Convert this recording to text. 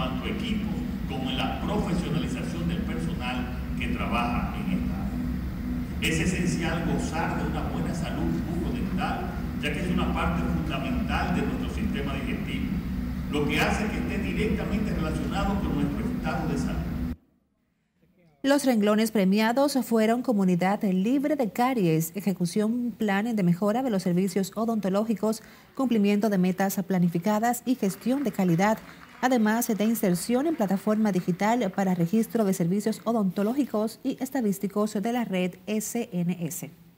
cuanto a equipos como en la profesionalización del personal que trabaja en esta área. Es esencial gozar de una buena salud bucodental, ya que es una parte fundamental de nuestro sistema digestivo, lo que hace que esté directamente relacionado con nuestro estado de salud. Los renglones premiados fueron Comunidad Libre de Caries, ejecución plan de mejora de los servicios odontológicos, cumplimiento de metas planificadas y gestión de calidad, además de inserción en plataforma digital para registro de servicios odontológicos y estadísticos de la red SNS.